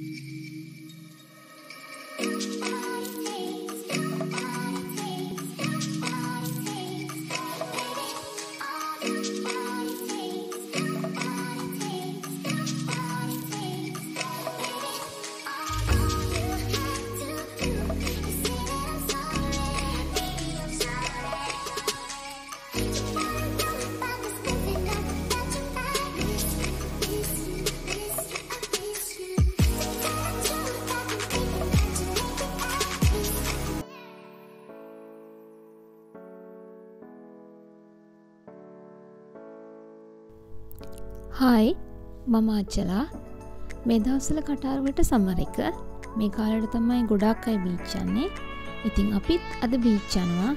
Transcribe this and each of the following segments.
Música hi මම අච්චලා මේ දවසල කටාරුවට සමර එක. මේ කාලට තමයි ගොඩක් අයි බීච්චන්නේ ඉතිං අපිත් අද බීච්චනවා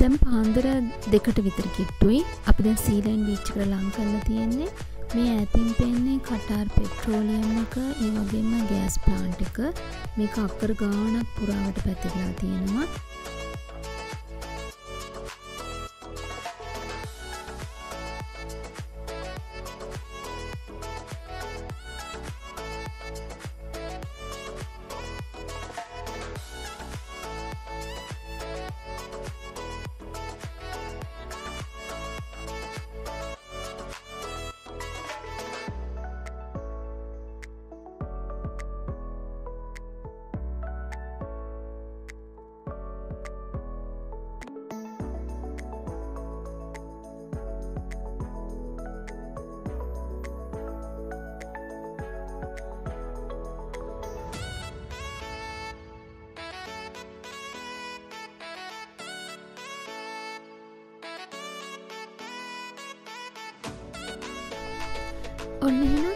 දැම් පාන්දර දෙකට විතර කිට්ටුයි. අපි දැන් සීලයින් විච්ච කර ලං කරල තියෙන්නේ. මේ ඇතින් පෙන්නේ කටාර් පෙට්‍රෝලියම් එක ඒ වගේම ගෑස් ප්ලාන්ට් එක. මේ අක්කර ගානක් පුරාවට පැතිරලා තියෙනවා. ඔන්න එහෙනම්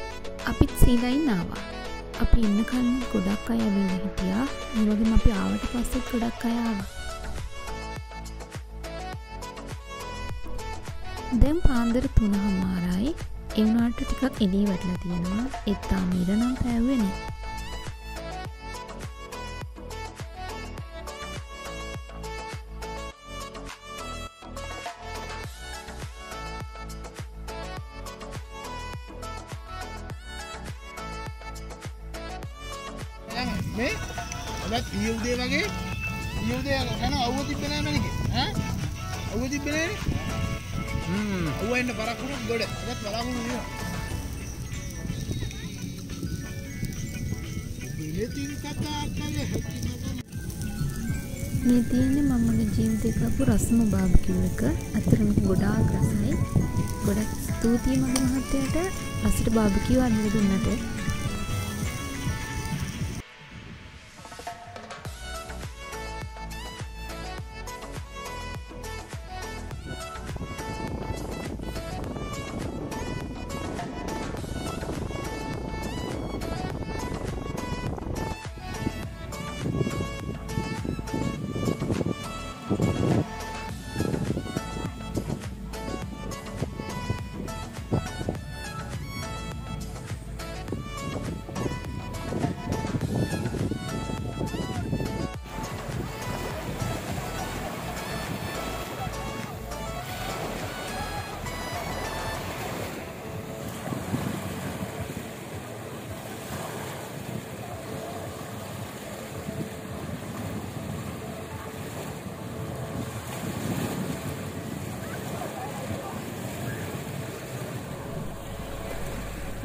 අපිත් සීලයින් ආවා. අපි ඉන්න කලින් ගොඩක් අය ඇවිල්ල හිටියා. ඒවගේ අපි ආවට පස්සෙත් ගොඩක් අයාව දැම් පාන්දර තුන හමාරයි එවනාට ටිකක් එලී වැටලා තියෙනවා. එත්තා මීරනම් පැව්වෙන මේ ඔබත් ඊයුදේ වගේ ඊයුදේ ගැන අවුව තිබෙන මැනික අවුව තිබෙන අවුව එන්න පරක්කුණු ගොඩ. ඔබත් පලාකුණු වෙනවා. බෙලෙතින් කතා කළ හැකි නගන මේ තියෙන්නේ මමගේ ජීවිතයකපු රස්ම බාබකිව් එක. අතරම ගොඩාක් රසයි. ගොඩක් ස්තුතියි මගේ මහත්තයට. රසට බාබකිව් අන්න දුන්නට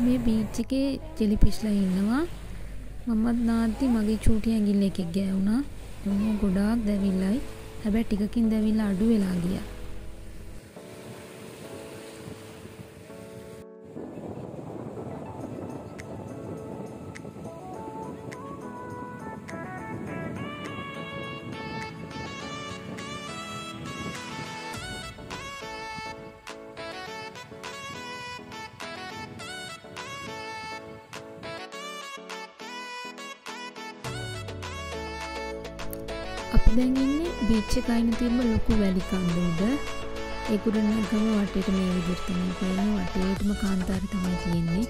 මේ බීච්චකේ ජෙලි පිශ්ලා ඉන්නවා. මමත් නාද්දි මගේ චූටි ඇගිල්ල එකෙක් ගෑවුණා. එම ගොඩාක් දැවිල්ලයි. හැබැ ටිකකින් දැවිල්ලා අඩු වෙලා ගිය. අපි දැන්ඉන්නේ බීච්ච කයින තිබ ලොකු වැලිකන්ද උඩ ඒකුරන්නක් ගම වටේට මේ විදිර්තම කරන වටේටම කාන්තාර තමයි තියෙන්නේ.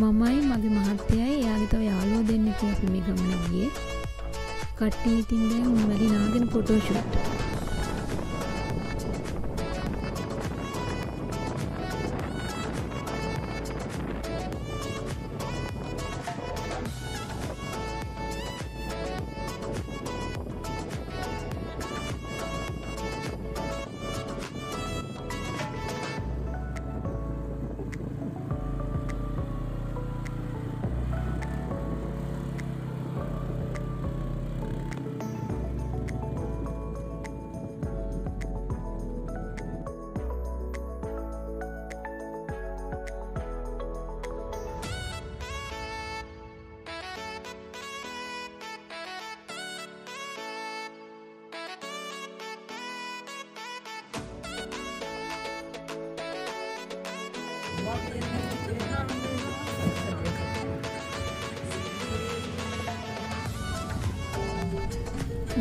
මමයි මගේ මහත්තයයි එයාගේ තව යාලෝ දෙන්න අපි මේ ගමන ගිය. කට්ටී ඉතින් දැන් වැඩි නාගෙන ෆොටෝෂුට්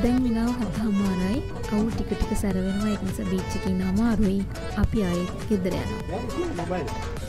දැන් වෙලාව හදහමාරයි අවු ටික ටික සැරවෙනවා. එකනිස බීච්චකින් අමාරුයි. අපි අය ගෙදර යනවා.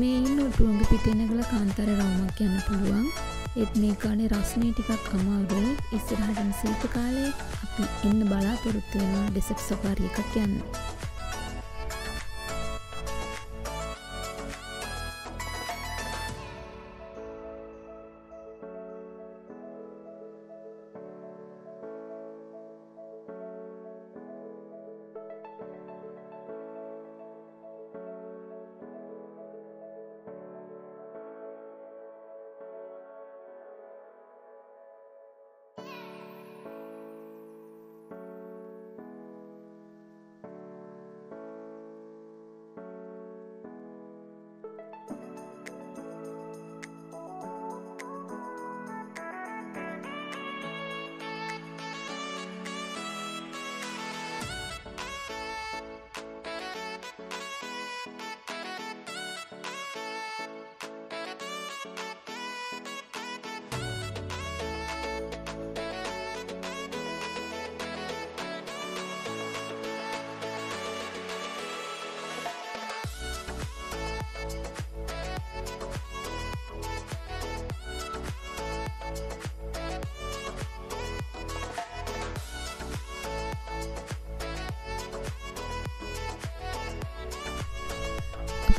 මේ ඉන්න ඔටුවඟ පිටෙනකල කාන්තර රවමක් යන්න පුළුවන්. ඒත් මේ කාලේ රස්නය ටිකක් අමාරුයි. ඉස්සරහටම සීත කාලේ අපි එන්න බලාපොරොත්තු වෙනවා ඩෙසට් සෆාරි එකක් යන්න.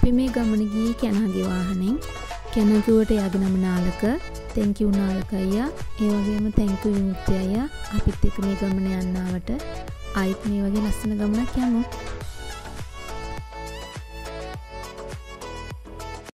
අපි මේ ගමන ගියේ කැනගේ වාහනෙන්. කැනකිවට යගේ නම නාලක තැංකිව් නාලක අයියා ඒ වගේම තැංකු විමුක්ති අයියා අපිත් එක මේ ගමන යන්නාවට අයිත් මේ වගේ ලස්සන ගමනක් යමු.